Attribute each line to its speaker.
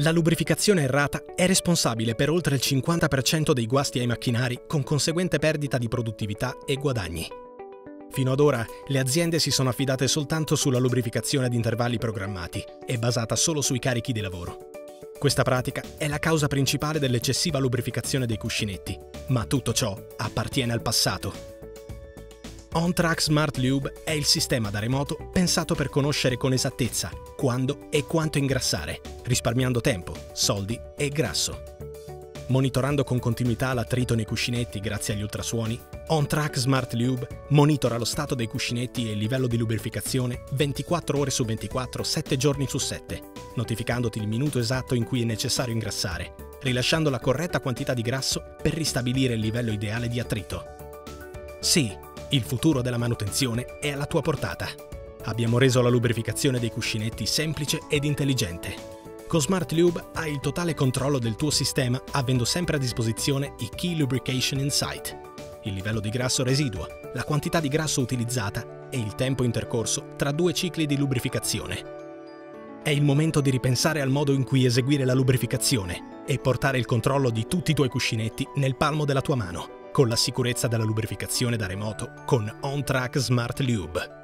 Speaker 1: La lubrificazione errata è responsabile per oltre il 50% dei guasti ai macchinari con conseguente perdita di produttività e guadagni. Fino ad ora le aziende si sono affidate soltanto sulla lubrificazione ad intervalli programmati e basata solo sui carichi di lavoro. Questa pratica è la causa principale dell'eccessiva lubrificazione dei cuscinetti, ma tutto ciò appartiene al passato. OnTrack Smart Lube è il sistema da remoto pensato per conoscere con esattezza quando e quanto ingrassare, risparmiando tempo, soldi e grasso. Monitorando con continuità l'attrito nei cuscinetti grazie agli ultrasuoni, OnTrack Smart Lube monitora lo stato dei cuscinetti e il livello di lubrificazione 24 ore su 24, 7 giorni su 7, notificandoti il minuto esatto in cui è necessario ingrassare, rilasciando la corretta quantità di grasso per ristabilire il livello ideale di attrito. Sì, il futuro della manutenzione è alla tua portata. Abbiamo reso la lubrificazione dei cuscinetti semplice ed intelligente. Con Smart Lube hai il totale controllo del tuo sistema avendo sempre a disposizione i Key Lubrication Insight, il livello di grasso residuo, la quantità di grasso utilizzata e il tempo intercorso tra due cicli di lubrificazione. È il momento di ripensare al modo in cui eseguire la lubrificazione e portare il controllo di tutti i tuoi cuscinetti nel palmo della tua mano con la sicurezza della lubrificazione da remoto con OnTrack Smart Lube.